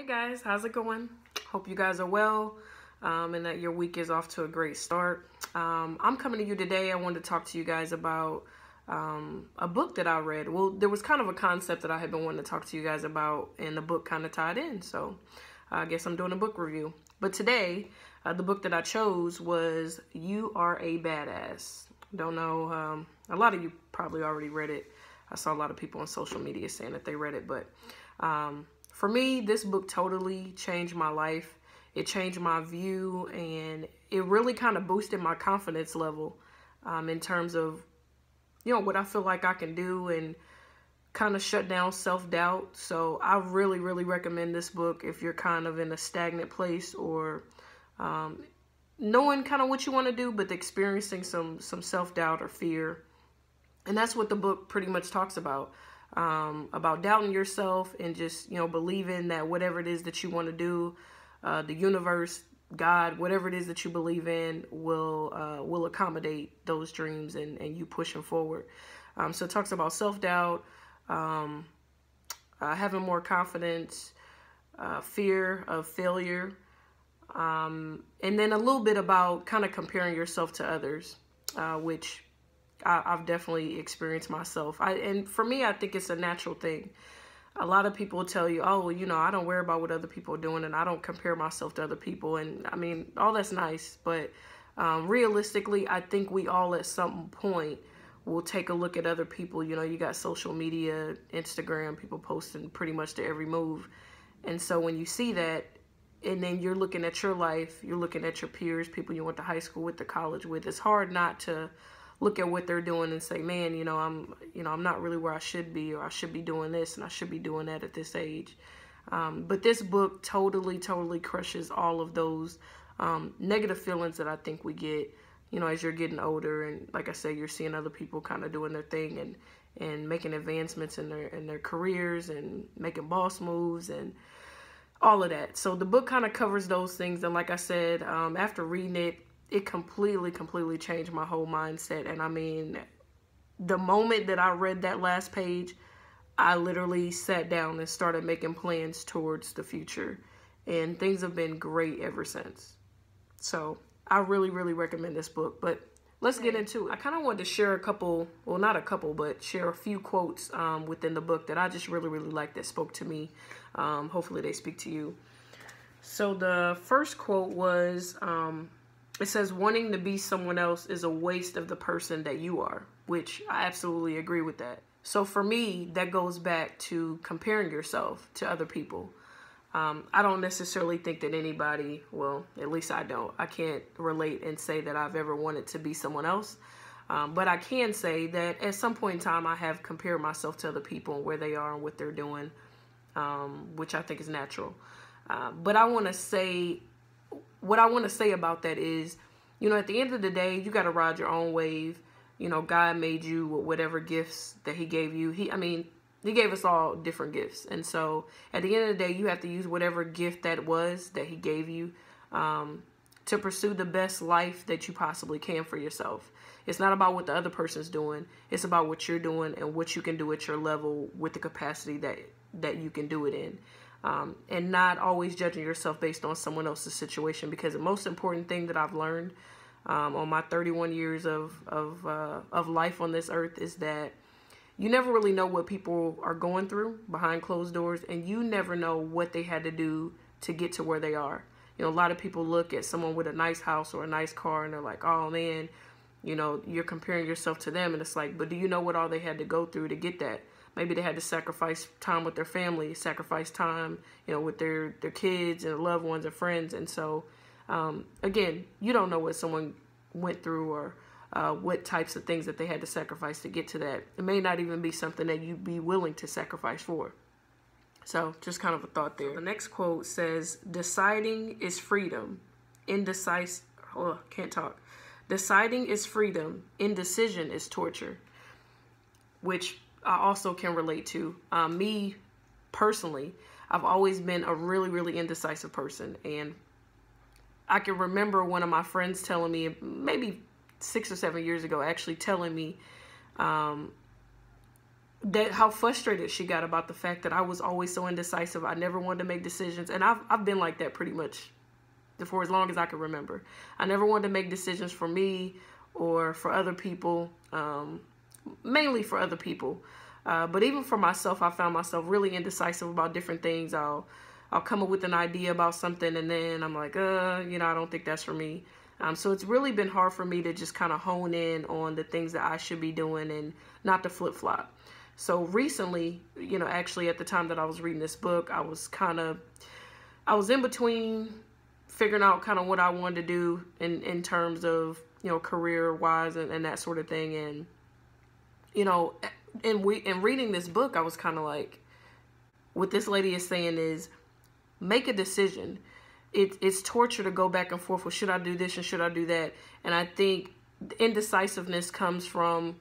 Hey guys, how's it going? Hope you guys are well um, and that your week is off to a great start. Um, I'm coming to you today. I wanted to talk to you guys about um, a book that I read. Well, there was kind of a concept that I had been wanting to talk to you guys about, and the book kind of tied in. So I guess I'm doing a book review. But today, uh, the book that I chose was You Are a Badass. Don't know, um, a lot of you probably already read it. I saw a lot of people on social media saying that they read it, but um, for me, this book totally changed my life. It changed my view and it really kind of boosted my confidence level um, in terms of, you know, what I feel like I can do and kind of shut down self-doubt. So I really, really recommend this book if you're kind of in a stagnant place or um, knowing kind of what you want to do, but experiencing some, some self-doubt or fear. And that's what the book pretty much talks about. Um, about doubting yourself and just, you know, believing that whatever it is that you want to do, uh, the universe, God, whatever it is that you believe in will uh, will accommodate those dreams and, and you pushing forward. Um, so it talks about self-doubt, um, uh, having more confidence, uh, fear of failure, um, and then a little bit about kind of comparing yourself to others, uh, which I, have definitely experienced myself. I and for me, I think it's a natural thing. A lot of people tell you, "Oh, you know, I don't worry about what other people are doing, and I don't compare myself to other people." And I mean, all that's nice, but um, realistically, I think we all at some point will take a look at other people. You know, you got social media, Instagram, people posting pretty much to every move, and so when you see that, and then you're looking at your life, you're looking at your peers, people you went to high school with, to college with. It's hard not to look at what they're doing and say, man, you know, I'm, you know, I'm not really where I should be, or I should be doing this and I should be doing that at this age. Um, but this book totally, totally crushes all of those um, negative feelings that I think we get, you know, as you're getting older. And like I said, you're seeing other people kind of doing their thing and, and making advancements in their, in their careers and making boss moves and all of that. So the book kind of covers those things. And like I said, um, after reading it, it completely, completely changed my whole mindset. And I mean, the moment that I read that last page, I literally sat down and started making plans towards the future. And things have been great ever since. So I really, really recommend this book. But let's get into it. I kind of wanted to share a couple, well, not a couple, but share a few quotes um, within the book that I just really, really liked that spoke to me. Um, hopefully they speak to you. So the first quote was, um, it says wanting to be someone else is a waste of the person that you are, which I absolutely agree with that. So for me, that goes back to comparing yourself to other people. Um, I don't necessarily think that anybody, well, at least I don't, I can't relate and say that I've ever wanted to be someone else. Um, but I can say that at some point in time, I have compared myself to other people and where they are and what they're doing, um, which I think is natural. Uh, but I want to say what I want to say about that is, you know, at the end of the day, you got to ride your own wave. You know, God made you with whatever gifts that he gave you. He, I mean, he gave us all different gifts. And so at the end of the day, you have to use whatever gift that was that he gave you um, to pursue the best life that you possibly can for yourself. It's not about what the other person's doing. It's about what you're doing and what you can do at your level with the capacity that, that you can do it in um, and not always judging yourself based on someone else's situation because the most important thing that I've learned um, on my 31 years of of uh, of life on this earth is that you never really know what people are going through behind closed doors and you never know what they had to do to get to where they are. You know a lot of people look at someone with a nice house or a nice car and they're like oh man you know you're comparing yourself to them and it's like but do you know what all they had to go through to get that maybe they had to sacrifice time with their family, sacrifice time, you know, with their, their kids and loved ones and friends. And so, um, again, you don't know what someone went through or uh, what types of things that they had to sacrifice to get to that. It may not even be something that you'd be willing to sacrifice for. So just kind of a thought there. The next quote says, deciding is freedom. Indecisive, oh, can't talk. Deciding is freedom. Indecision is torture. Which I also can relate to. Um, me personally, I've always been a really, really indecisive person. And I can remember one of my friends telling me, maybe six or seven years ago, actually telling me, um, that how frustrated she got about the fact that I was always so indecisive. I never wanted to make decisions, and I've I've been like that pretty much for as long as I can remember. I never wanted to make decisions for me or for other people, um, mainly for other people. Uh, but even for myself, I found myself really indecisive about different things. I'll I'll come up with an idea about something, and then I'm like, uh, you know, I don't think that's for me. Um, so it's really been hard for me to just kind of hone in on the things that I should be doing and not to flip flop. So recently, you know, actually at the time that I was reading this book, I was kind of, I was in between figuring out kind of what I wanted to do in, in terms of, you know, career wise and, and that sort of thing. And, you know, and we, and reading this book, I was kind of like, what this lady is saying is make a decision it, it's torture to go back and forth. Well, should I do this and should I do that? And I think indecisiveness comes from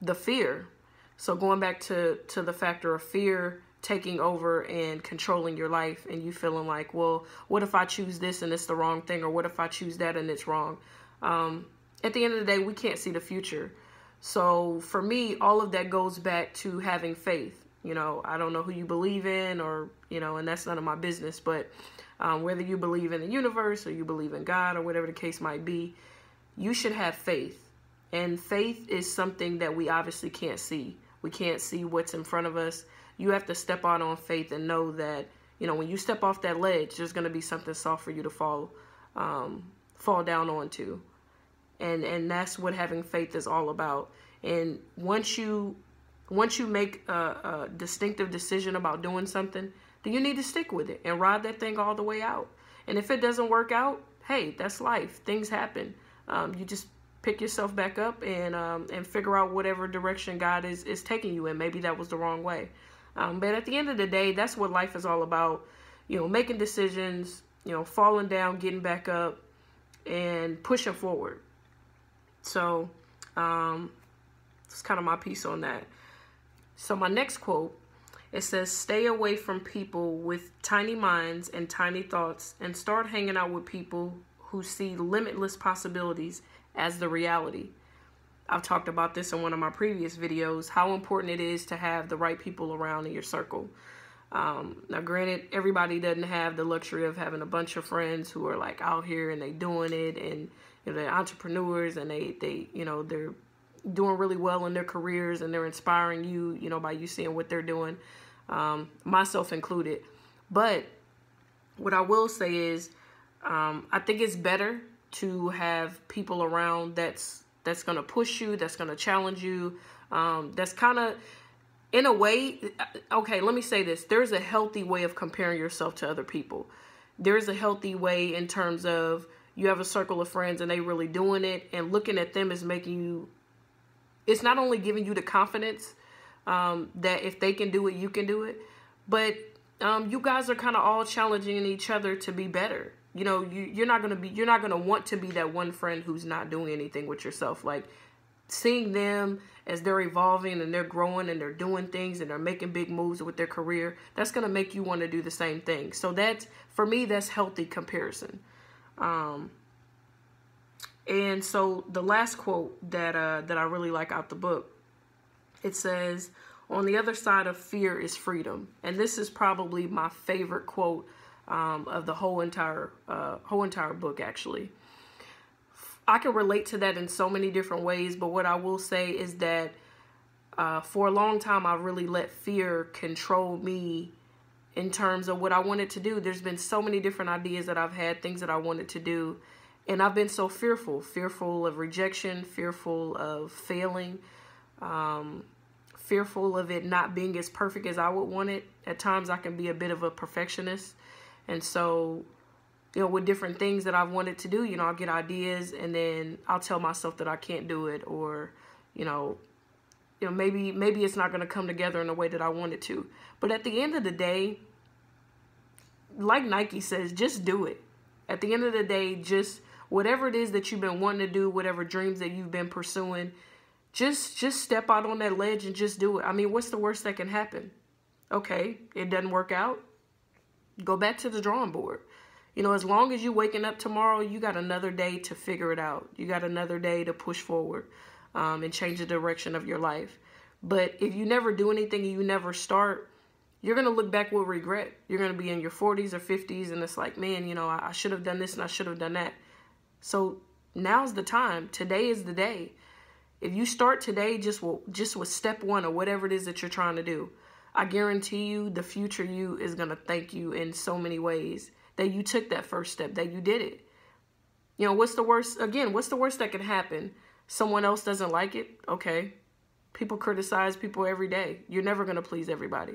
the fear. So going back to to the factor of fear taking over and controlling your life, and you feeling like, well, what if I choose this and it's the wrong thing, or what if I choose that and it's wrong? Um, at the end of the day, we can't see the future. So for me, all of that goes back to having faith. You know, I don't know who you believe in, or you know, and that's none of my business, but um, whether you believe in the universe or you believe in God or whatever the case might be, you should have faith. And faith is something that we obviously can't see. We can't see what's in front of us. You have to step out on faith and know that, you know, when you step off that ledge, there's going to be something soft for you to fall, um, fall down onto. And, and that's what having faith is all about. And once you, once you make a, a distinctive decision about doing something, then you need to stick with it and ride that thing all the way out. And if it doesn't work out, hey, that's life. Things happen. Um, you just pick yourself back up and um, and figure out whatever direction God is is taking you in. Maybe that was the wrong way. Um, but at the end of the day, that's what life is all about. You know, making decisions. You know, falling down, getting back up, and pushing forward. So, um, it's kind of my piece on that. So my next quote it says, stay away from people with tiny minds and tiny thoughts and start hanging out with people who see limitless possibilities as the reality. I've talked about this in one of my previous videos, how important it is to have the right people around in your circle. Um, now, granted, everybody doesn't have the luxury of having a bunch of friends who are like out here and they doing it and you know, they're entrepreneurs and they, they, you know, they're doing really well in their careers and they're inspiring you, you know, by you seeing what they're doing um, myself included. But what I will say is, um, I think it's better to have people around that's that's gonna push you, that's gonna challenge you, um, that's kind of in a way. Okay, let me say this: there's a healthy way of comparing yourself to other people. There's a healthy way in terms of you have a circle of friends and they really doing it, and looking at them is making you. It's not only giving you the confidence um, that if they can do it, you can do it. But um, you guys are kind of all challenging each other to be better. You know, you, you're not gonna be, you're not gonna want to be that one friend who's not doing anything with yourself. Like seeing them as they're evolving and they're growing and they're doing things and they're making big moves with their career, that's gonna make you want to do the same thing. So that's for me, that's healthy comparison. Um, and so the last quote that uh, that I really like out the book it says, on the other side of fear is freedom. And this is probably my favorite quote um, of the whole entire uh, whole entire book, actually. I can relate to that in so many different ways, but what I will say is that uh, for a long time, I really let fear control me in terms of what I wanted to do. There's been so many different ideas that I've had, things that I wanted to do, and I've been so fearful, fearful of rejection, fearful of failing, um, fearful of it not being as perfect as I would want it. At times I can be a bit of a perfectionist. And so, you know, with different things that I've wanted to do, you know, I'll get ideas and then I'll tell myself that I can't do it or, you know, you know, maybe maybe it's not going to come together in the way that I want it to. But at the end of the day, like Nike says, just do it. At the end of the day, just whatever it is that you've been wanting to do, whatever dreams that you've been pursuing, just just step out on that ledge and just do it. I mean, what's the worst that can happen? Okay, it doesn't work out. Go back to the drawing board. You know, as long as you're waking up tomorrow, you got another day to figure it out. You got another day to push forward um, and change the direction of your life. But if you never do anything and you never start, you're going to look back with regret. You're going to be in your 40s or 50s and it's like, man, you know, I, I should have done this and I should have done that. So now's the time. Today is the day. If you start today just with, just with step one or whatever it is that you're trying to do, I guarantee you the future you is going to thank you in so many ways that you took that first step, that you did it. You know, what's the worst, again, what's the worst that could happen? Someone else doesn't like it? Okay. People criticize people every day. You're never going to please everybody.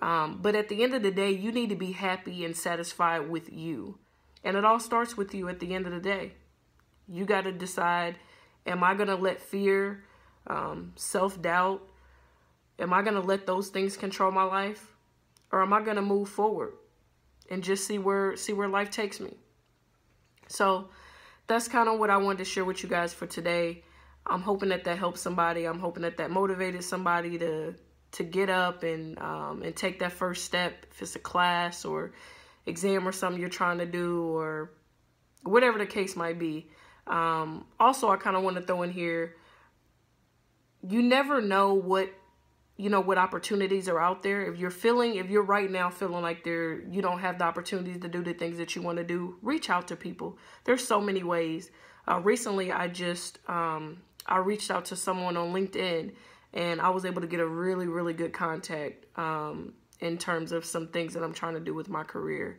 Um, but at the end of the day, you need to be happy and satisfied with you. And it all starts with you at the end of the day. You got to decide, am I going to let fear, um, self-doubt, am I going to let those things control my life? Or am I going to move forward and just see where see where life takes me? So that's kind of what I wanted to share with you guys for today. I'm hoping that that helped somebody. I'm hoping that that motivated somebody to to get up and um, and take that first step if it's a class or exam or something you're trying to do or whatever the case might be. Um, also, I kind of want to throw in here, you never know what you know what opportunities are out there. If you're feeling if you're right now feeling like there you don't have the opportunities to do the things that you want to do reach out to people. There's so many ways. Uh, recently i just um, i reached out to someone on linkedin and i was able to get a really really good contact um, in terms of some things that i'm trying to do with my career.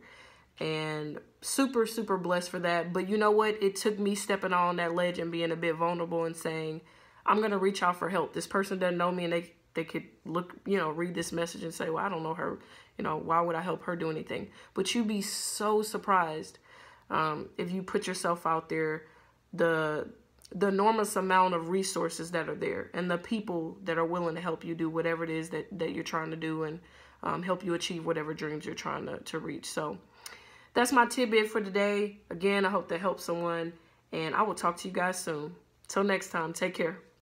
And super super blessed for that. But you know what? It took me stepping on that ledge and being a bit vulnerable and saying i'm gonna reach out for help. This person doesn't know me and they they could look, you know, read this message and say, well, I don't know her. You know, why would I help her do anything? But you'd be so surprised um, if you put yourself out there, the the enormous amount of resources that are there and the people that are willing to help you do whatever it is that, that you're trying to do and um, help you achieve whatever dreams you're trying to, to reach. So that's my tidbit for today. Again, I hope that helps someone and I will talk to you guys soon. Till next time, take care.